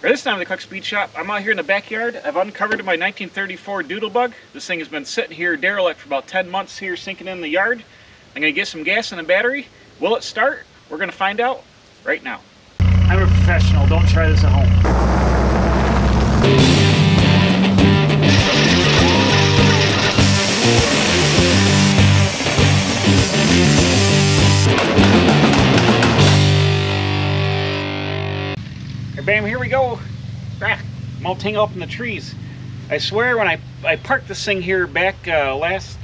Or this time at the Quick Speed Shop, I'm out here in the backyard. I've uncovered my 1934 Doodlebug. This thing has been sitting here derelict for about 10 months here sinking in the yard. I'm gonna get some gas in the battery. Will it start? We're gonna find out right now. I'm a professional, don't try this at home. Bam, here we go. Ah, I'm all tangled up in the trees. I swear when I, I parked this thing here back uh, last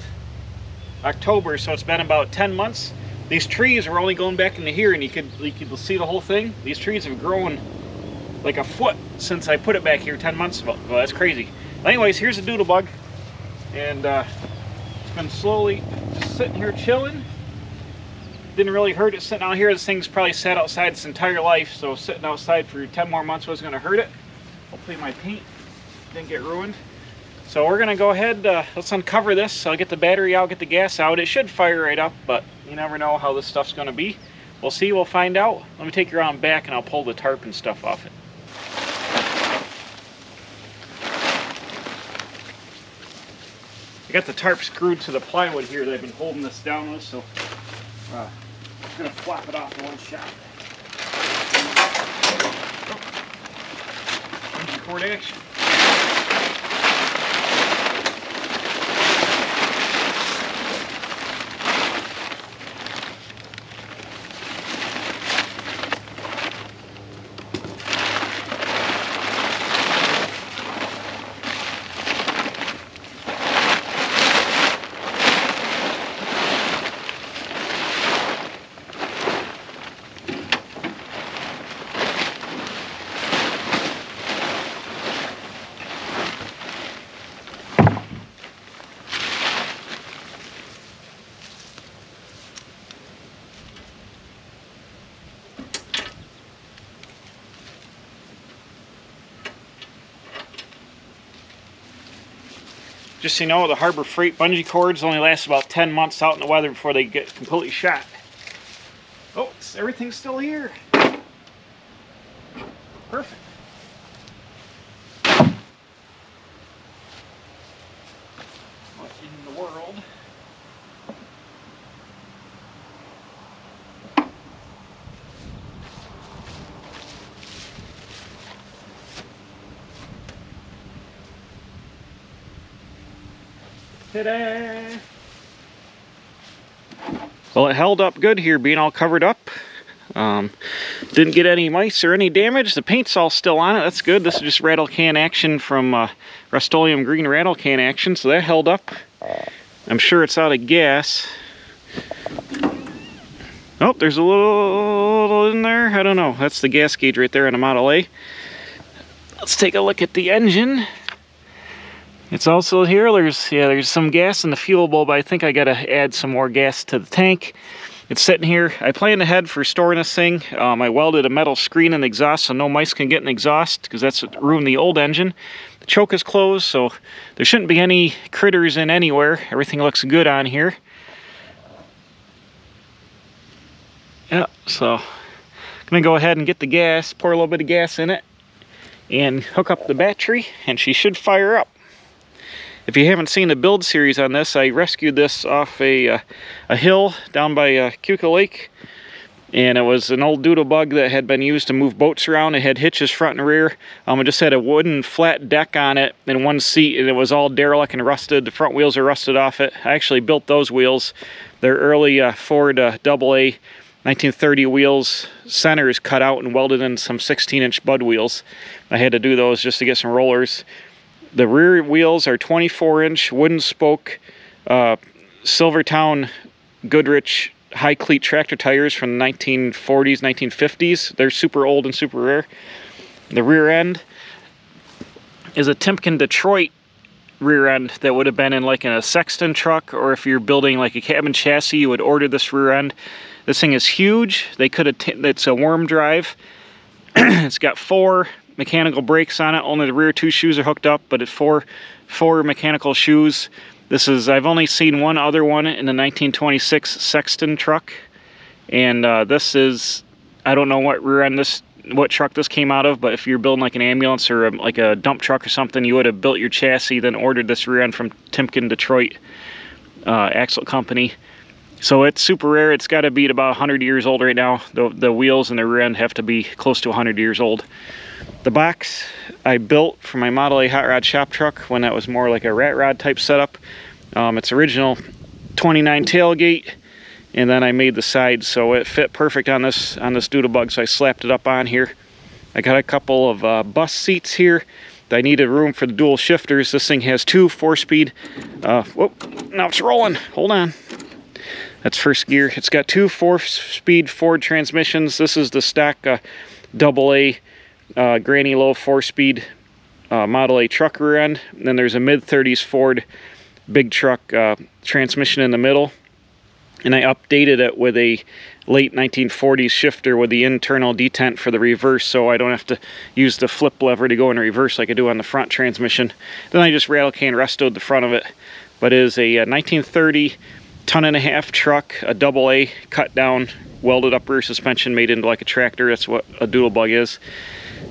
October, so it's been about 10 months, these trees are only going back into here and you could, you could see the whole thing. These trees have grown like a foot since I put it back here 10 months ago. Well, that's crazy. Anyways, here's a doodlebug. And uh, it's been slowly just sitting here chilling didn't really hurt it sitting out here. This thing's probably sat outside its entire life, so sitting outside for 10 more months wasn't going to hurt it. Hopefully my paint didn't get ruined. So we're going to go ahead, uh, let's uncover this. I'll get the battery out, get the gas out. It should fire right up, but you never know how this stuff's going to be. We'll see, we'll find out. Let me take you around back and I'll pull the tarp and stuff off it. I got the tarp screwed to the plywood here that I've been holding this down with, so uh, I'm gonna flop it off in one shot. Oh. Just so you know, the Harbor Freight bungee cords only last about 10 months out in the weather before they get completely shot. Oh, everything's still here. Perfect. What in the world? Ta-da! Well, it held up good here, being all covered up. Um, didn't get any mice or any damage. The paint's all still on it. That's good. This is just rattle can action from uh, Rust-Oleum Green rattle can action, so that held up. I'm sure it's out of gas. Oh, there's a little in there. I don't know. That's the gas gauge right there on a Model A. Let's take a look at the engine. It's also here, there's yeah, there's some gas in the fuel but I think I gotta add some more gas to the tank. It's sitting here. I planned ahead for storing this thing. Um, I welded a metal screen in the exhaust so no mice can get in the exhaust because that's what ruined the old engine. The choke is closed, so there shouldn't be any critters in anywhere. Everything looks good on here. Yeah, so I'm gonna go ahead and get the gas, pour a little bit of gas in it, and hook up the battery, and she should fire up. If you haven't seen the build series on this, I rescued this off a, uh, a hill down by uh, Keuka Lake. And it was an old doodle bug that had been used to move boats around. It had hitches front and rear. Um, it just had a wooden flat deck on it and one seat, and it was all derelict and rusted. The front wheels are rusted off it. I actually built those wheels. They're early uh, Ford uh, AA 1930 wheels. Center is cut out and welded in some 16-inch Budd wheels. I had to do those just to get some rollers. The rear wheels are 24 inch wooden spoke uh, Silvertown Goodrich high cleat tractor tires from the 1940s, 1950s. They're super old and super rare. The rear end is a Timken Detroit rear end that would have been in like in a Sexton truck or if you're building like a cabin chassis you would order this rear end. This thing is huge. They could have, it's a worm drive. it's got four mechanical brakes on it. Only the rear two shoes are hooked up, but it's four, four mechanical shoes. This is, I've only seen one other one in the 1926 Sexton truck. And uh, this is, I don't know what rear end this what truck this came out of, but if you're building like an ambulance or a, like a dump truck or something, you would have built your chassis, then ordered this rear end from Timken Detroit uh, Axle Company. So it's super rare. It's got to be about 100 years old right now. The, the wheels and the rear end have to be close to 100 years old. The box I built for my Model A hot rod shop truck when that was more like a rat rod type setup. Um, it's original 29 tailgate and then I made the sides so it fit perfect on this on this doodlebug so I slapped it up on here. I got a couple of uh, bus seats here. I needed room for the dual shifters. This thing has two four-speed. Uh, whoop! Now it's rolling. Hold on. That's first gear. It's got two four-speed Ford transmissions. This is the stock uh, double A uh, granny low four-speed uh, Model A truck rear end. And then there's a mid-30s Ford big truck uh, transmission in the middle and I updated it with a late 1940s shifter with the internal detent for the reverse so I don't have to use the flip lever to go in reverse like I do on the front transmission. Then I just rattle can restoed the front of it. But it is a 1930 uh, ton and a half truck, a double A cut down, welded up rear suspension made into like a tractor. That's what a doodle bug is.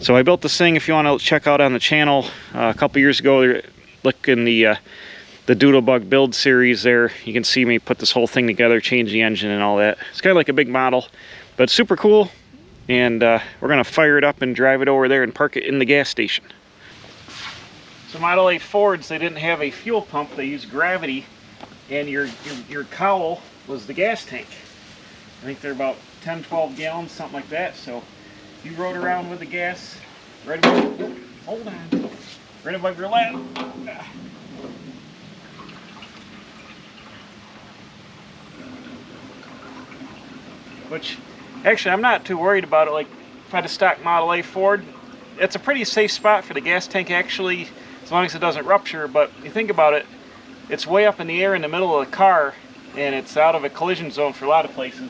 So I built this thing if you want to check out on the channel uh, a couple years ago. Look in the uh, the Doodlebug build series there. You can see me put this whole thing together, change the engine and all that. It's kind of like a big model, but super cool. And uh, we're gonna fire it up and drive it over there and park it in the gas station. So Model A Fords, they didn't have a fuel pump, they used gravity, and your, your, your cowl was the gas tank. I think they're about 10, 12 gallons, something like that. So you rode around with the gas right hold on, right above your lap. which actually I'm not too worried about it. Like if I had a stock Model A Ford, it's a pretty safe spot for the gas tank actually, as long as it doesn't rupture. But you think about it, it's way up in the air in the middle of the car, and it's out of a collision zone for a lot of places.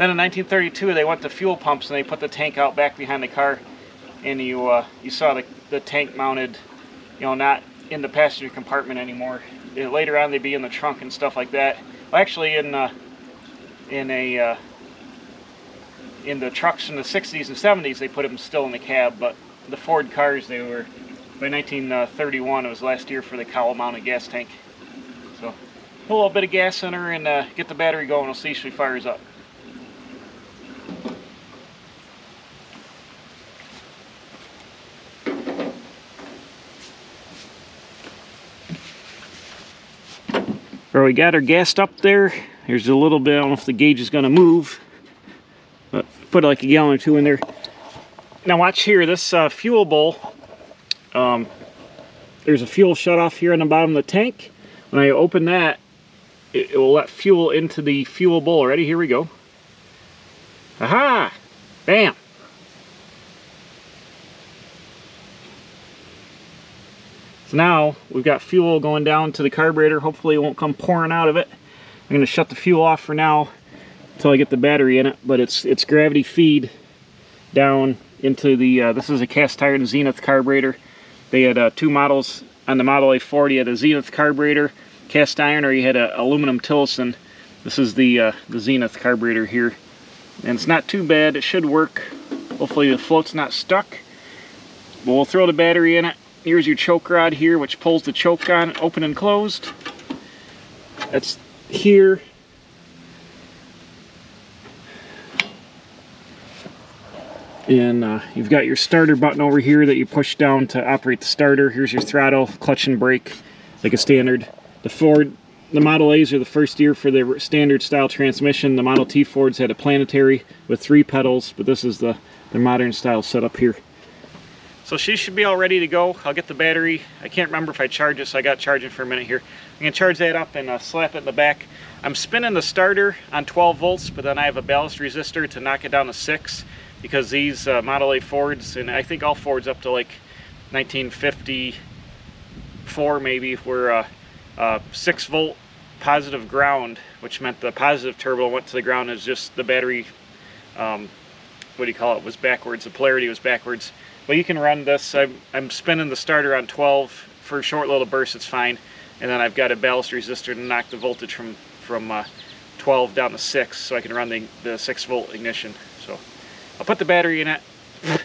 Then in 1932, they went to fuel pumps and they put the tank out back behind the car, and you uh, you saw the, the tank mounted, you know, not in the passenger compartment anymore. later on, they'd be in the trunk and stuff like that. Well, actually, in uh, in a uh, in the trucks in the 60s and 70s they put them still in the cab but the Ford cars they were by 1931 it was last year for the cowl mounted gas tank so put a little bit of gas in her and uh, get the battery going we'll see if she fires up Well, we got her gassed up there Here's a little bit, I don't know if the gauge is going to move, but put like a gallon or two in there. Now watch here, this uh, fuel bowl, um, there's a fuel shut off here on the bottom of the tank. When I open that, it, it will let fuel into the fuel bowl. Ready? Here we go. Aha! Bam! So now we've got fuel going down to the carburetor. Hopefully it won't come pouring out of it. I'm going to shut the fuel off for now until I get the battery in it, but it's it's gravity feed down into the, uh, this is a cast iron Zenith carburetor. They had uh, two models on the Model A40, you had a Zenith carburetor, cast iron, or you had an aluminum Tillotson. This is the, uh, the Zenith carburetor here. And it's not too bad, it should work. Hopefully the float's not stuck. But we'll throw the battery in it. Here's your choke rod here, which pulls the choke on, open and closed. That's here. And uh, you've got your starter button over here that you push down to operate the starter. Here's your throttle, clutch and brake, like a standard. The Ford, the Model A's are the first year for the standard style transmission. The Model T Fords had a planetary with three pedals, but this is the, the modern style setup here. So she should be all ready to go. I'll get the battery. I can't remember if I charge it, so I got charging for a minute here. I'm gonna charge that up and uh, slap it in the back. I'm spinning the starter on 12 volts, but then I have a ballast resistor to knock it down to six because these uh, Model A Fords, and I think all Fords up to like 1954 maybe, were uh, uh, six volt positive ground, which meant the positive turbo went to the ground as just the battery, um, what do you call it, was backwards. The polarity was backwards. But you can run this. I'm, I'm spinning the starter on 12 for a short little burst, it's fine. And then I've got a ballast resistor to knock the voltage from, from uh, 12 down to 6 so I can run the, the 6 volt ignition. So I'll put the battery in it.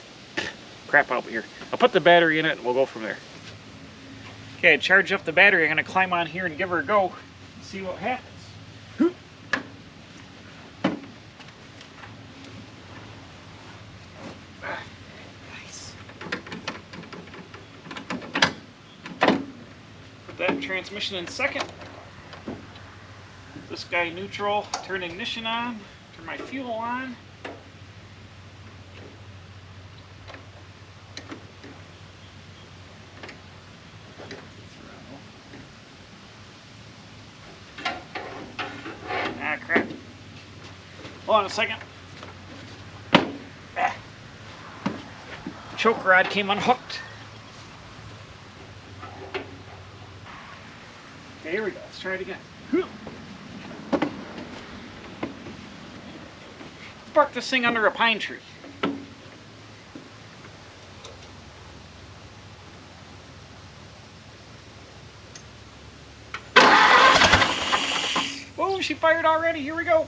Crap out here. I'll put the battery in it and we'll go from there. Okay, charge up the battery. I'm going to climb on here and give her a go. See what happens. Nice. Put that transmission in second. This guy neutral. Turn ignition on. Turn my fuel on. Ah, crap. Hold on a second. Ah. Choke rod came unhooked. Okay, here we go. Let's try it again. Park this thing under a pine tree. Oh, she fired already. Here we go.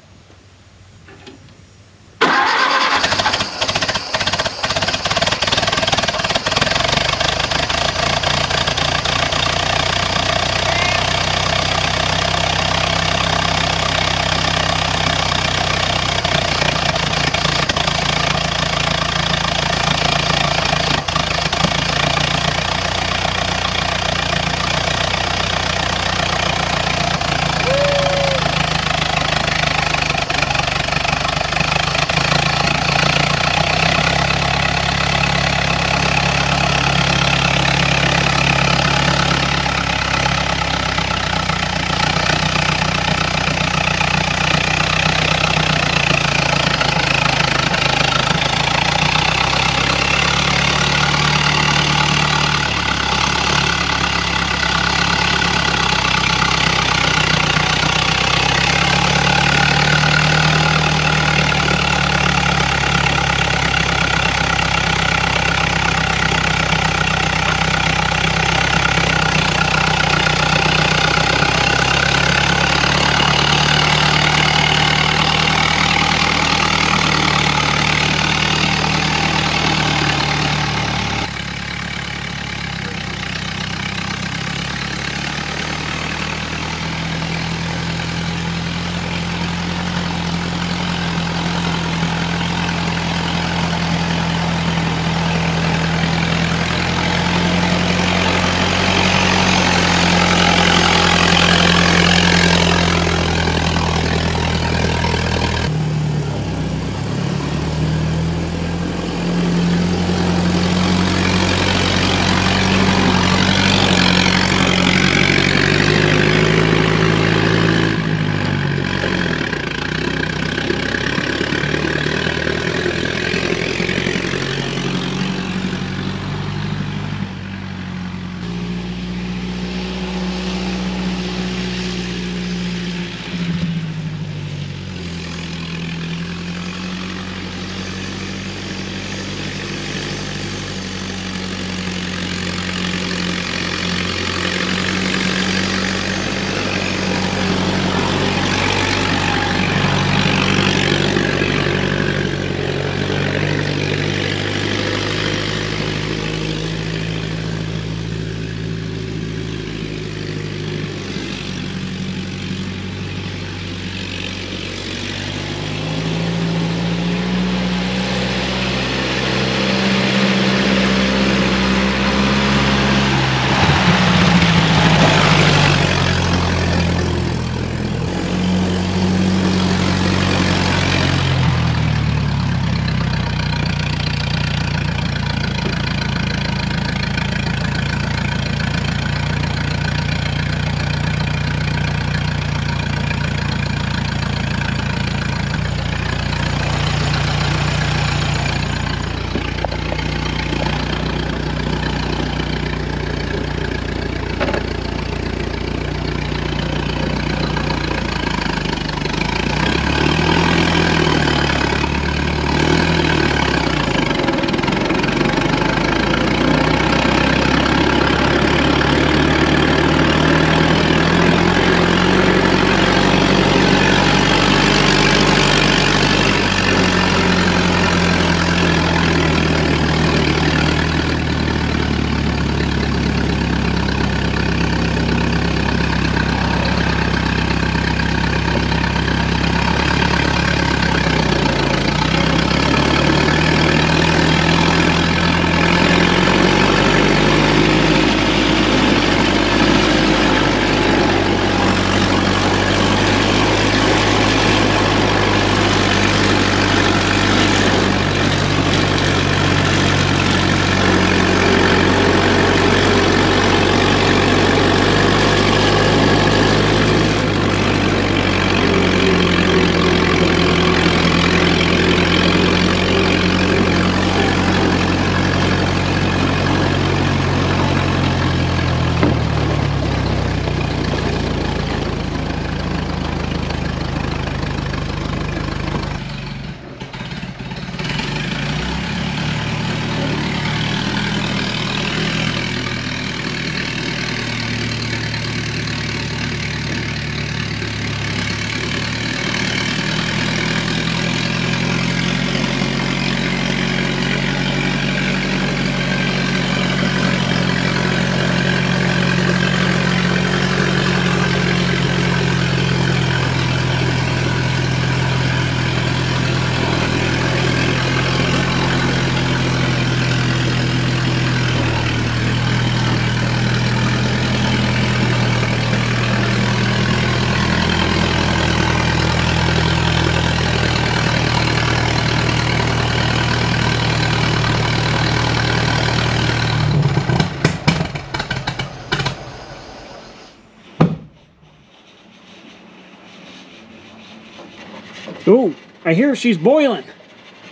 I hear she's boiling.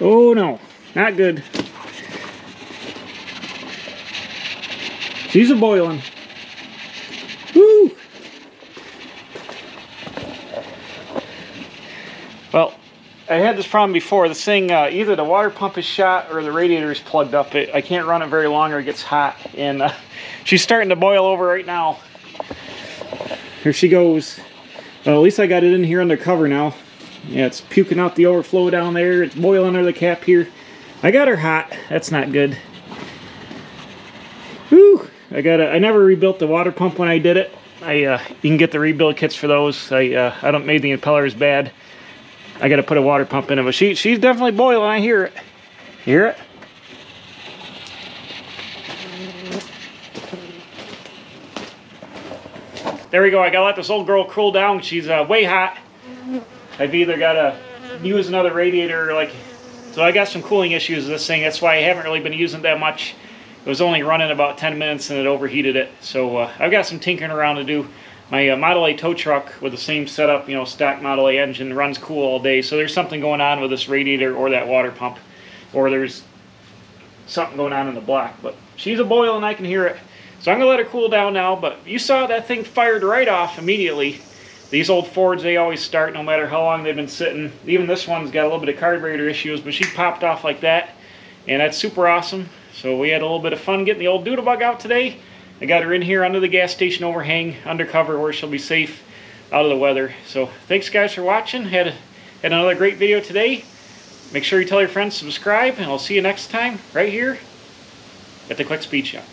Oh no, not good. She's a boiling. Woo! Well, I had this problem before. This thing, uh, either the water pump is shot or the radiator is plugged up. It, I can't run it very long or it gets hot. And uh, she's starting to boil over right now. Here she goes. Well, at least I got it in here under cover now. Yeah, it's puking out the overflow down there. It's boiling under the cap here. I got her hot. That's not good. Whew. I got I never rebuilt the water pump when I did it. I uh, you can get the rebuild kits for those. I uh, I don't made the impellers bad. I got to put a water pump in it, but she she's definitely boiling. I hear it. hear it? There we go. I gotta let this old girl cool down. She's uh, way hot. I've either got to use another radiator, like, so I got some cooling issues with this thing. That's why I haven't really been using that much. It was only running about 10 minutes and it overheated it. So uh, I've got some tinkering around to do. My uh, Model A tow truck with the same setup, you know, stock Model A engine runs cool all day. So there's something going on with this radiator or that water pump. Or there's something going on in the block. But she's a boil and I can hear it. So I'm to let her cool down now. But you saw that thing fired right off immediately. These old Fords, they always start no matter how long they've been sitting. Even this one's got a little bit of carburetor issues, but she popped off like that. And that's super awesome. So we had a little bit of fun getting the old Doodlebug out today. I got her in here under the gas station overhang, undercover, where she'll be safe out of the weather. So thanks guys for watching. Had, a, had another great video today. Make sure you tell your friends subscribe, and I'll see you next time right here at the Quick Speed Shop.